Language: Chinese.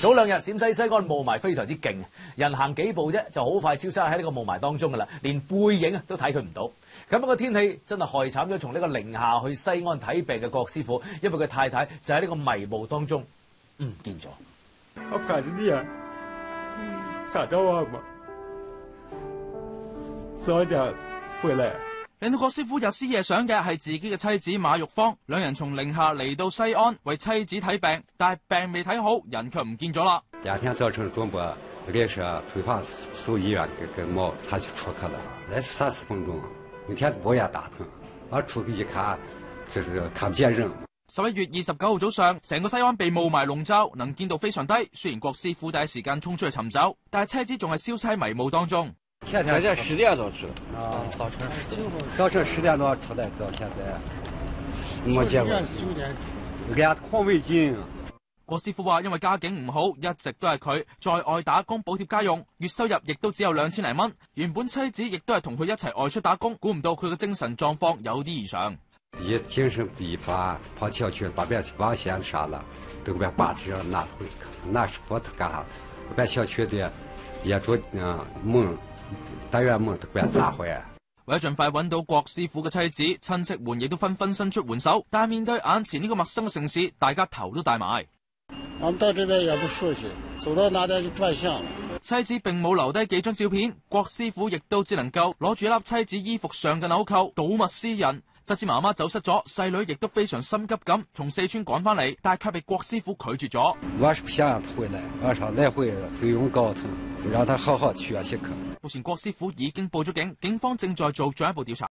早两日陕西西安雾霾非常之劲，人行几步啫，就好快消失喺呢个雾霾当中噶啦，连背影啊都睇佢唔到。咁个天气真系害惨咗从呢个宁夏去西安睇病嘅郭师傅，因为佢太太就喺呢个迷雾当中唔见咗。屋企啲人，查多我嘛，孙仔回来。令到郭师傅日思夜想嘅系自己嘅妻子马玉芳，两人从宁夏嚟到西安为妻子睇病，但系病未睇好人却唔见咗啦。第二天早晨，中国列车退方送医院给个猫，他就出去了，来三十分钟，每天就半夜打疼，我出去一看，就是看不见人。十一月二十九号早上，成个西安被雾霾笼罩，能见度非常低。虽然郭师傅第一时间冲出去寻找，但系妻子仲系消失迷雾当中。天天十点多出。啊，早晨十点多，早晨十点多出来到现在，没见过，连矿卫巾。郭师傅话，因为家境唔好，一直都系佢在外打工补贴家用，月收入亦都只有两千零蚊。原本妻子亦都系同佢一齐外出打工，估唔到佢嘅精神状况有啲异常。一精神疲乏，跑小区把别人把线杀了，都把把这拿回去，那是烧他干啥子？我小区的业主嗯门。大约冇俾人炸毁啊！为咗尽快搵到郭师傅嘅妻子，亲戚们亦都纷纷伸出援手，但系面对眼前呢个陌生嘅城市，大家头都大埋。我们到这边也不熟悉，走到哪点就转向。妻子并冇留低几张照片，郭师傅亦都只能够攞住粒妻子衣服上嘅纽扣，保物私人。得知妈妈走失咗，细女亦都非常心急咁，从四川赶翻嚟，但系却被郭师傅拒绝咗。我是不想他回来，我想来回费用高他，让他好好学习佢。目前郭师傅已经报咗警，警方正在做进一步调查。